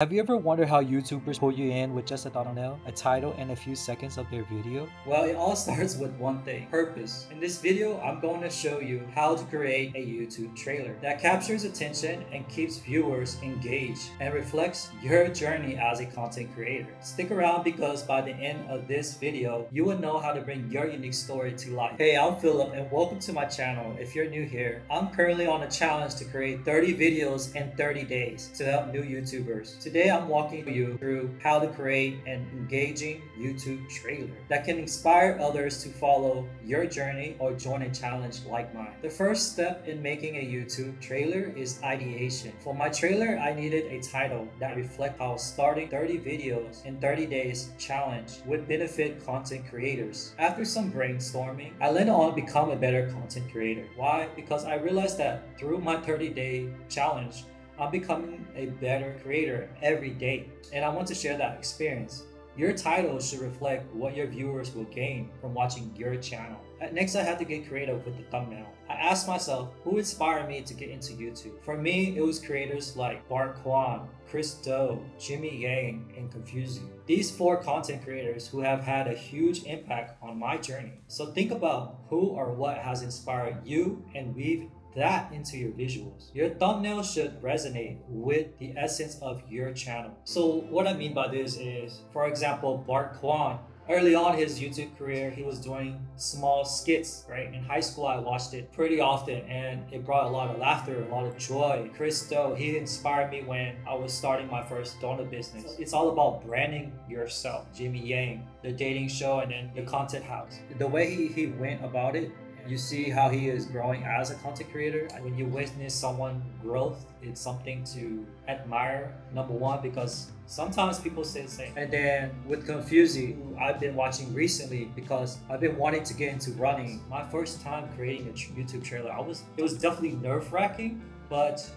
Have you ever wondered how YouTubers pull you in with just a thumbnail, a title, and a few seconds of their video? Well, it all starts with one thing, purpose. In this video, I'm going to show you how to create a YouTube trailer that captures attention and keeps viewers engaged and reflects your journey as a content creator. Stick around because by the end of this video, you will know how to bring your unique story to life. Hey, I'm Philip and welcome to my channel. If you're new here, I'm currently on a challenge to create 30 videos in 30 days to help new YouTubers. Today I'm walking you through how to create an engaging YouTube trailer that can inspire others to follow your journey or join a challenge like mine. The first step in making a YouTube trailer is ideation. For my trailer, I needed a title that reflects how starting 30 videos in 30 days challenge would benefit content creators. After some brainstorming, I landed on become a better content creator. Why? Because I realized that through my 30 day challenge, I'm becoming a better creator every day, and I want to share that experience. Your title should reflect what your viewers will gain from watching your channel. Uh, next, I had to get creative with the thumbnail. I asked myself, who inspired me to get into YouTube? For me, it was creators like Bart Kwan, Chris Do, Jimmy Yang, and Kofuzi. These four content creators who have had a huge impact on my journey. So think about who or what has inspired you and weave that into your visuals. Your thumbnail should resonate with the essence of your channel. So what I mean by this is, for example, Bart Kwan, early on his YouTube career, he was doing small skits, right? In high school, I watched it pretty often and it brought a lot of laughter, a lot of joy. Chris Do, he inspired me when I was starting my first donut business. It's all about branding yourself. Jimmy Yang, the dating show, and then the content house. The way he, he went about it, you see how he is growing as a content creator. And when you witness someone growth, it's something to admire. Number one, because sometimes people say the same. And then with Kofuzi, who I've been watching recently because I've been wanting to get into running. My first time creating a YouTube trailer, I was it was definitely nerve wracking, but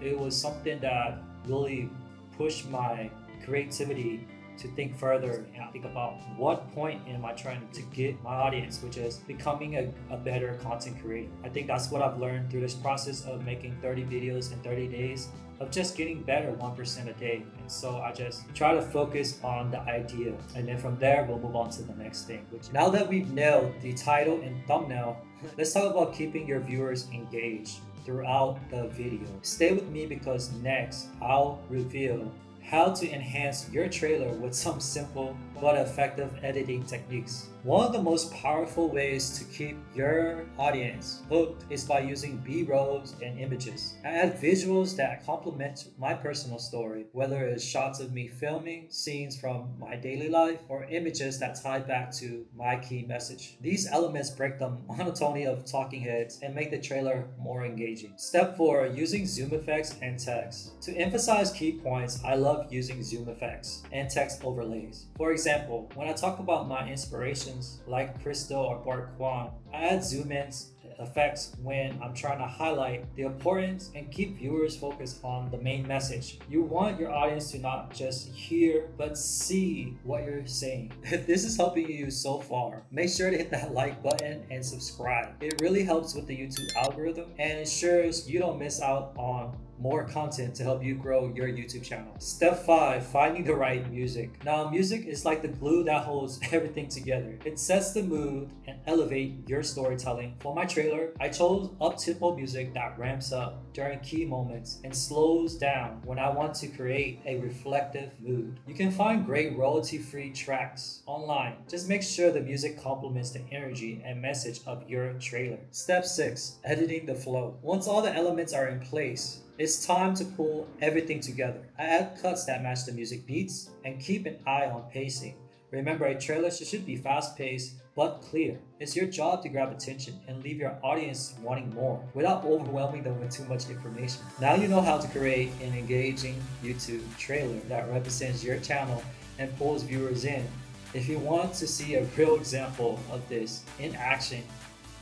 it was something that really pushed my creativity to think further and think about what point am I trying to get my audience, which is becoming a, a better content creator. I think that's what I've learned through this process of making 30 videos in 30 days of just getting better 1% a day. And so I just try to focus on the idea. And then from there, we'll move on to the next thing. Which now that we've nailed the title and thumbnail, let's talk about keeping your viewers engaged throughout the video. Stay with me because next I'll reveal how to enhance your trailer with some simple but effective editing techniques. One of the most powerful ways to keep your audience hooked is by using B-rolls and images. I add visuals that complement my personal story, whether it's shots of me filming, scenes from my daily life, or images that tie back to my key message. These elements break the monotony of talking heads and make the trailer more engaging. Step 4. Using zoom effects and text. To emphasize key points, I love using zoom effects and text overlays. For example, when I talk about my inspirations like Do or Bart Kwan. I add zoom ins effects when I'm trying to highlight the importance and keep viewers focused on the main message. You want your audience to not just hear, but see what you're saying. If this is helping you so far, make sure to hit that like button and subscribe. It really helps with the YouTube algorithm and ensures you don't miss out on more content to help you grow your YouTube channel. Step 5. Finding the right music. Now, music is like the glue that holds everything together. It sets the mood and elevate your storytelling. For my trailer, I chose up-tempo music that ramps up during key moments and slows down when I want to create a reflective mood. You can find great royalty-free tracks online. Just make sure the music complements the energy and message of your trailer. Step 6. Editing the flow. Once all the elements are in place, it's time to pull everything together. I add cuts that match the music beats and keep an eye on pacing. Remember, a trailer should be fast paced but clear. It's your job to grab attention and leave your audience wanting more without overwhelming them with too much information. Now you know how to create an engaging YouTube trailer that represents your channel and pulls viewers in. If you want to see a real example of this in action,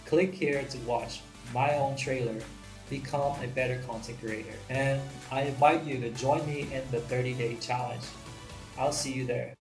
click here to watch my own trailer become a better content creator. And I invite you to join me in the 30 day challenge. I'll see you there.